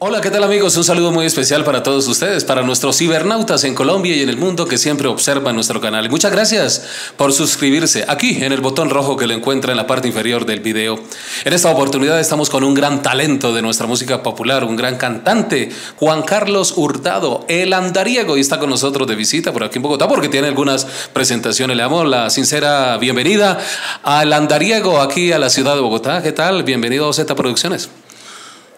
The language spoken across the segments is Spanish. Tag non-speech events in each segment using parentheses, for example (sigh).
Hola, ¿qué tal amigos? Un saludo muy especial para todos ustedes, para nuestros cibernautas en Colombia y en el mundo que siempre observan nuestro canal. muchas gracias por suscribirse aquí en el botón rojo que lo encuentra en la parte inferior del video. En esta oportunidad estamos con un gran talento de nuestra música popular, un gran cantante, Juan Carlos Hurtado, el andariego, y está con nosotros de visita por aquí en Bogotá porque tiene algunas presentaciones. Le damos la sincera bienvenida al andariego aquí a la ciudad de Bogotá. ¿Qué tal? Bienvenido a Z Producciones.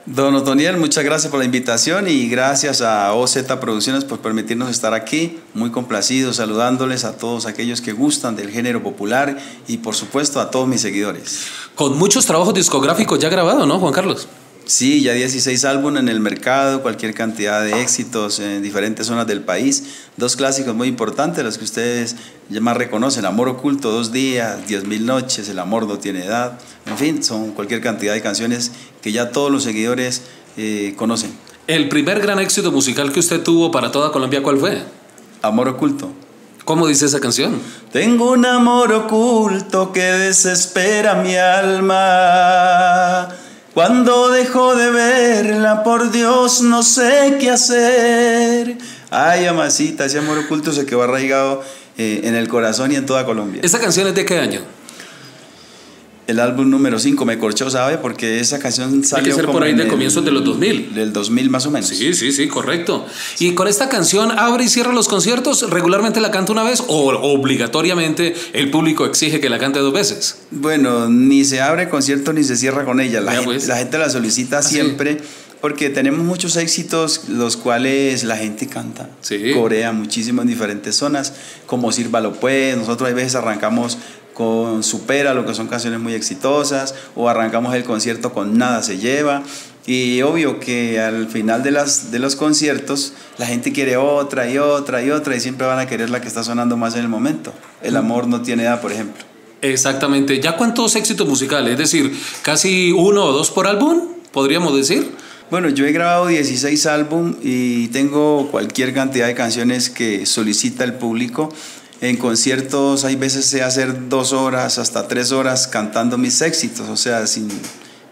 Don Otoniel, muchas gracias por la invitación y gracias a OZ Producciones por permitirnos estar aquí. Muy complacidos, saludándoles a todos aquellos que gustan del género popular y por supuesto a todos mis seguidores. Con muchos trabajos discográficos ya grabados, ¿no, Juan Carlos? Sí, ya 16 álbumes en el mercado, cualquier cantidad de éxitos en diferentes zonas del país. Dos clásicos muy importantes, los que ustedes ya más reconocen, Amor Oculto, Dos Días, Diez Mil Noches, El Amor No Tiene Edad. En fin, son cualquier cantidad de canciones que ya todos los seguidores eh, conocen. ¿El primer gran éxito musical que usted tuvo para toda Colombia cuál fue? Amor Oculto. ¿Cómo dice esa canción? Tengo un amor oculto que desespera mi alma cuando dejo de verla, por Dios, no sé qué hacer. Ay, amasita, ese amor oculto se quedó arraigado eh, en el corazón y en toda Colombia. ¿Esa canción es de qué año? El álbum número 5 me corchó, ¿sabe? Porque esa canción salió Hay que ser por ahí de comienzos de los 2000. Del 2000 más o menos. Sí, sí, sí, correcto. Y con esta canción abre y cierra los conciertos, regularmente la canta una vez o obligatoriamente el público exige que la cante dos veces. Bueno, ni se abre concierto ni se cierra con ella. La, gente, pues. la gente, la solicita ah, siempre. Porque tenemos muchos éxitos, los cuales la gente canta. Sí. Corea, muchísimo en diferentes zonas, como Sírvalo Pues. Nosotros a veces arrancamos con Supera, lo que son canciones muy exitosas, o arrancamos el concierto con Nada se lleva. Y obvio que al final de, las, de los conciertos la gente quiere otra y otra y otra y siempre van a querer la que está sonando más en el momento. El mm. amor no tiene edad, por ejemplo. Exactamente. ¿Ya cuántos éxitos musicales? Es decir, casi uno o dos por álbum, podríamos decir. Bueno, yo he grabado 16 álbumes y tengo cualquier cantidad de canciones que solicita el público. En conciertos hay veces sé hacer dos horas hasta tres horas cantando mis éxitos, o sea, sin,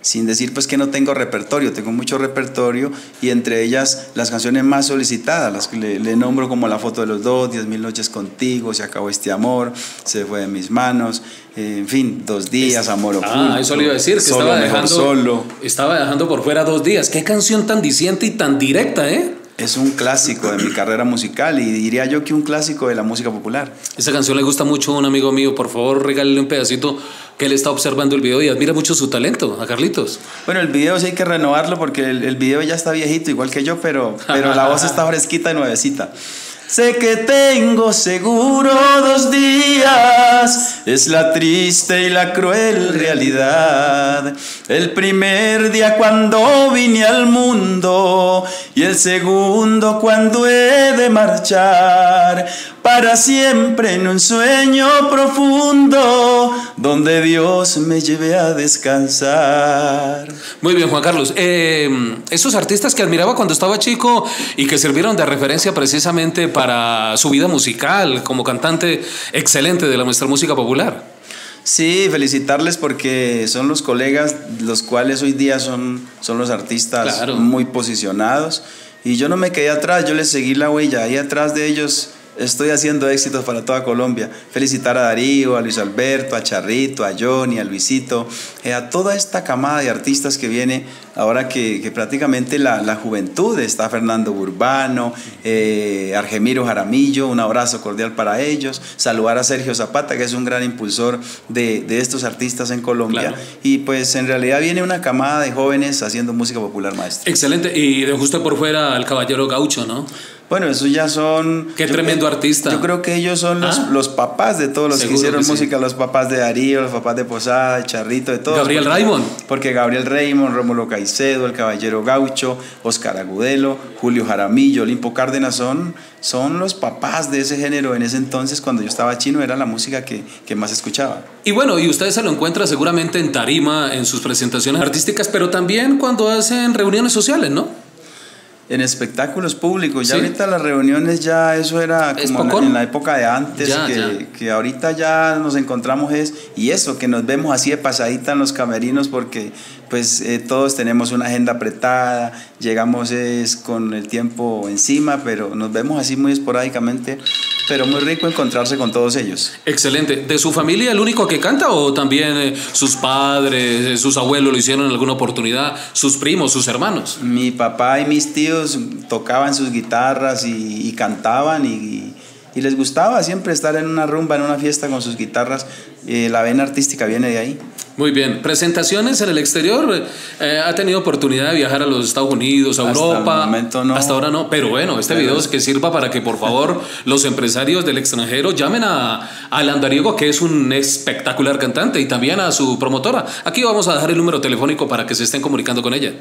sin decir pues que no tengo repertorio, tengo mucho repertorio y entre ellas las canciones más solicitadas, las que le, nombro como La foto de los dos, Diez mil noches contigo, Se acabó este amor, Se fue de mis manos, eh, en fin, Dos días, Amor oculto. Ah, eso le iba a decir, que estaba dejando, solo. estaba dejando por fuera Dos días. Qué canción tan diciente y tan directa, ¿eh? Es un clásico de mi carrera musical y diría yo que un clásico de la música popular. Esa canción le gusta mucho a un amigo mío, por favor regálele un pedacito que él está observando el video y admira mucho su talento, a Carlitos. Bueno, el video sí hay que renovarlo porque el, el video ya está viejito, igual que yo, pero, pero la voz está fresquita y nuevecita. Sé que tengo seguro dos días, es la triste y la cruel realidad. El primer día cuando vine al mundo el segundo cuando he de marchar para siempre en un sueño profundo donde Dios me lleve a descansar. Muy bien, Juan Carlos. Eh, esos artistas que admiraba cuando estaba chico y que sirvieron de referencia precisamente para su vida musical como cantante excelente de la nuestra música popular. Sí, felicitarles porque son los colegas, los cuales hoy día son, son los artistas muy posicionados. Y yo no me quedé atrás, yo les seguí la huella. Ahí atrás de ellos estoy haciendo éxitos para toda Colombia. Felicitar a Darío, a Luis Alberto, a Charrito, a Johnny, a Luisito, eh, a toda esta camada de artistas que viene ahora que, prácticamente la, juventud está Fernando Urbano, eh, Argemiro Jaramillo, un abrazo cordial para ellos. Saludar a Sergio Zapata, que es un gran impulsor de, estos artistas en Colombia. Y pues en realidad viene una camada de jóvenes haciendo música popular, maestro. Excelente. Y de justo por fuera al Caballero Gaucho, ¿no? Bueno, esos ya son... Qué tremendo artista. Yo creo que ellos son los, ah. los papás de todos los que hicieron música, los papás de Darío, los papás de Posada, de Charrito, de todos. Gabriel Raymond. Porque Gabriel Raymond, Rómulo Caicedo, el Caballero Gaucho, Oscar Agudelo, Julio Jaramillo, Olimpo Cárdenas son, son los papás de ese género. En ese entonces, cuando yo estaba chino, era la música que, que más escuchaba. Y bueno, y ustedes se lo encuentran seguramente en tarima, en sus presentaciones artísticas, pero también cuando hacen reuniones sociales, ¿no? En espectáculos públicos. Ya ahorita las reuniones ya eso era como en la, época de antes, que, que, ahorita ya nos encontramos es, y eso, que nos vemos así de pasadita en los camerinos porque pues eh, todos tenemos una agenda apretada, llegamos es con el tiempo encima, pero nos vemos así muy esporádicamente, pero muy rico encontrarse con todos ellos. Excelente. ¿De su familia el único que canta o también eh, sus padres, eh, sus abuelos lo hicieron en alguna oportunidad, sus primos, sus hermanos? Mi papá y mis tíos tocaban sus guitarras y, cantaban y y les gustaba siempre estar en una rumba, en una fiesta con sus guitarras. Eh, la vena artística viene de ahí. Muy bien. ¿Presentaciones en el exterior? Eh, ¿Ha tenido oportunidad de viajar a los Estados Unidos, a Europa? Hasta el momento no. Hasta ahora no. Pero bueno, este video es que sirva para que por favor (laughs) los empresarios del extranjero llamen a, a Landariego, que es un espectacular cantante, y también a su promotora. Aquí vamos a dejar el número telefónico para que se estén comunicando con ella.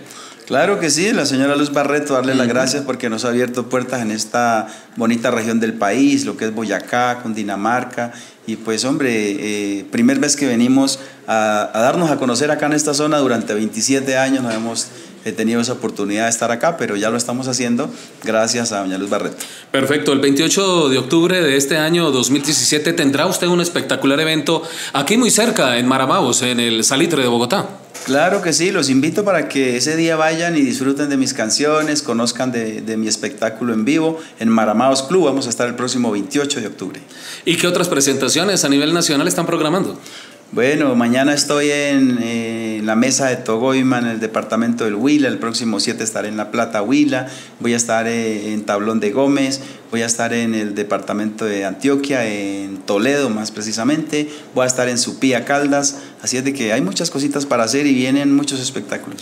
Claro que sí, la señora Luz Barreto, darle las gracias porque nos ha abierto puertas en esta bonita región del país, lo que es Boyacá, Cundinamarca. Y pues hombre, eh, primer vez que venimos a, darnos a conocer acá en esta zona, durante 27 años no hemos tenido esa oportunidad de estar acá, pero ya lo estamos haciendo gracias a doña Luz Barreto. Perfecto, el 28 de octubre de este año 2017 tendrá usted un espectacular evento aquí muy cerca, en Maramaos, en el Salitre de Bogotá. Claro que sí, los invito para que ese día vayan y disfruten de mis canciones, conozcan de, mi espectáculo en vivo en Maramaos Club. Vamos a estar el próximo 28 de octubre. ¿Y qué otras presentaciones a nivel nacional están programando? Bueno, mañana estoy en, eh, la mesa de Togoima, en el departamento del Huila. El próximo 7 estaré en La Plata, Huila. Voy a estar eh, en Tablón de Gómez. Voy a estar en el departamento de Antioquia, en Toledo más precisamente. Voy a estar en Supía, Caldas. Así es de que hay muchas cositas para hacer y vienen muchos espectáculos.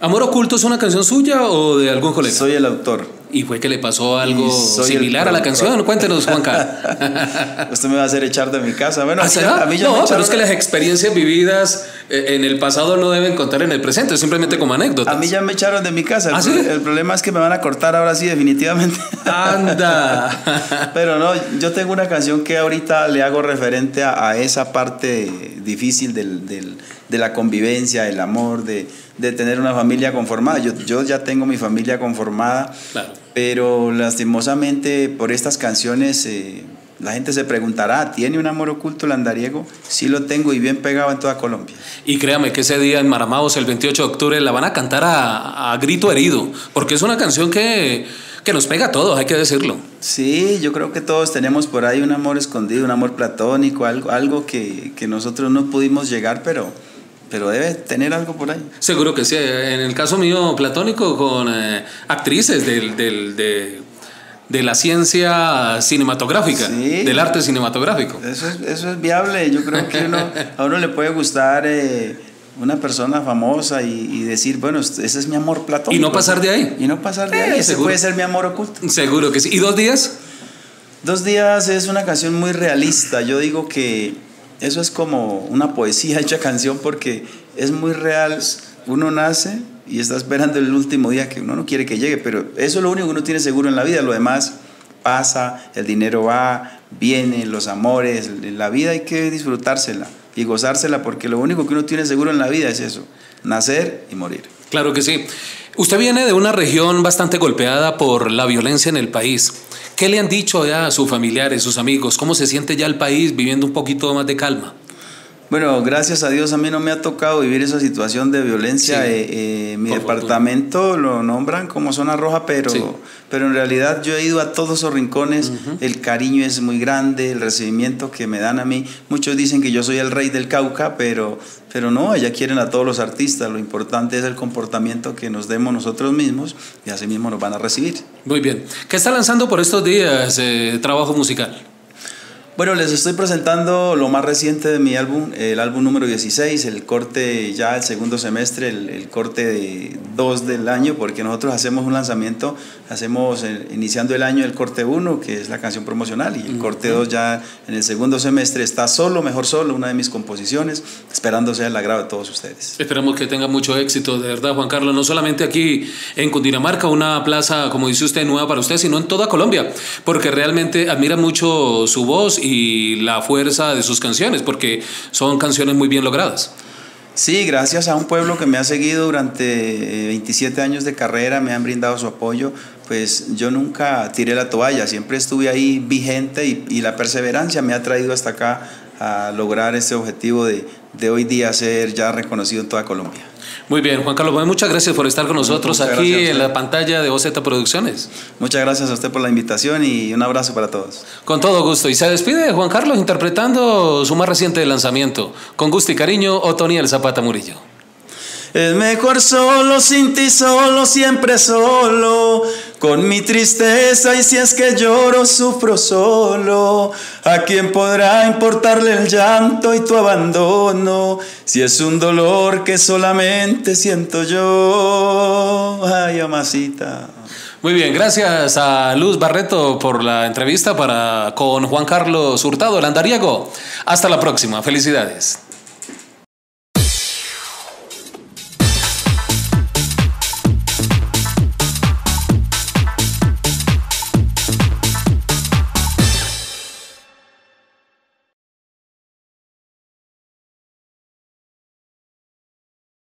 ¿Amor Oculto es una canción suya o de algún colega? Soy el autor. ¿Y fue que le pasó algo similar a la canción? Cuéntenos, Juanca. (laughs) Usted me va a hacer echar de mi casa. Bueno, a mí, ya no, pero es que las experiencias vividas eh, en el pasado no deben contar en el presente, simplemente como anécdota. A mí ya me echaron de mi casa. ¿Ah, el, problema es que me van a cortar ahora sí, definitivamente. (laughs) Anda. pero no, yo tengo una canción que ahorita le hago referente a, esa parte difícil del, del, de la convivencia, el amor, de, de tener una familia conformada. Yo, yo ya tengo mi familia conformada. Claro pero lastimosamente por estas canciones eh, la gente se preguntará, ¿tiene un amor oculto el andariego? Sí lo tengo y bien pegado en toda Colombia. Y créame que ese día en Maramaos, el 28 de octubre, la van a cantar a, grito herido, porque es una canción que, que nos pega a todos, hay que decirlo. Sí, yo creo que todos tenemos por ahí un amor escondido, un amor platónico, algo, algo que, que nosotros no pudimos llegar, pero pero debe tener algo por ahí. Seguro que sí. En el caso mío, platónico, con eh, actrices del, del, de, de, la ciencia cinematográfica, del arte cinematográfico. Eso es, eso es viable. Yo creo que uno, a uno le puede gustar eh, una persona famosa y, decir, bueno, ese es mi amor platónico. Y no pasar de ahí. Y no pasar de ahí. Ese puede ser mi amor oculto. Seguro que sí. ¿Y dos días? Dos días es una canción muy realista. Yo digo que eso es como una poesía (laughs) hecha canción porque es muy real. Uno nace y está esperando el último día que uno no quiere que llegue, pero eso es lo único que uno tiene seguro en la vida. Lo demás pasa, el dinero va, viene, los amores, la vida hay que disfrutársela y gozársela porque lo único que uno tiene seguro en la vida es eso, nacer y morir. Claro que sí. Usted viene de una región bastante golpeada por la violencia en el país. ¿Qué le han dicho ya a sus familiares, sus amigos? ¿Cómo se siente ya el país viviendo un poquito más de calma? Bueno, gracias a Dios a mí no me ha tocado vivir esa situación de violencia. Eh, eh, mi departamento lo nombran como zona roja, pero, pero en realidad yo he ido a todos esos rincones. El cariño es muy grande, el recibimiento que me dan a mí. Muchos dicen que yo soy el rey del Cauca, pero, pero no, allá quieren a todos los artistas. Lo importante es el comportamiento que nos demos nosotros mismos y así mismo nos van a recibir. Muy bien. ¿Qué está lanzando por estos días eh, trabajo musical? Bueno, les estoy presentando lo más reciente de mi álbum, el álbum número 16, el corte ya el segundo semestre, el, corte de 2 del año, porque nosotros hacemos un lanzamiento, hacemos eh, iniciando el año el corte 1, que es la canción promocional, y el corte 2 ya en el segundo semestre está solo, mejor solo, una de mis composiciones, esperando sea el agrado de todos ustedes. Esperamos que tenga mucho éxito, de verdad, Juan Carlos, no solamente aquí en Cundinamarca, una plaza, como dice usted, nueva para usted, sino en toda Colombia, porque realmente admira mucho su voz y la fuerza de sus canciones, porque son canciones muy bien logradas. Sí, gracias a un pueblo que me ha seguido durante 27 eh, años de carrera, me han brindado su apoyo, pues yo nunca tiré la toalla, siempre estuve ahí vigente y, la perseverancia me ha traído hasta acá a lograr ese objetivo de, de hoy día ser ya reconocido en toda Colombia. Muy bien, Juan Carlos, muchas gracias por estar con nosotros aquí en la pantalla de OZ Producciones. Muchas gracias a usted por la invitación y un abrazo para todos. Con todo gusto. Y se despide Juan Carlos interpretando su más reciente lanzamiento. Con gusto y cariño, Otoniel Zapata Murillo. Es mejor solo, sin ti solo, siempre solo, con mi tristeza y si es que lloro, sufro solo. ¿A quién podrá importarle el llanto y tu abandono? Si es un dolor que solamente siento yo. Ay, amasita. Muy bien, gracias a Luz Barreto por la entrevista para con Juan Carlos Hurtado, el andariego. Hasta la próxima, felicidades.